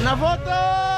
¡Una foto!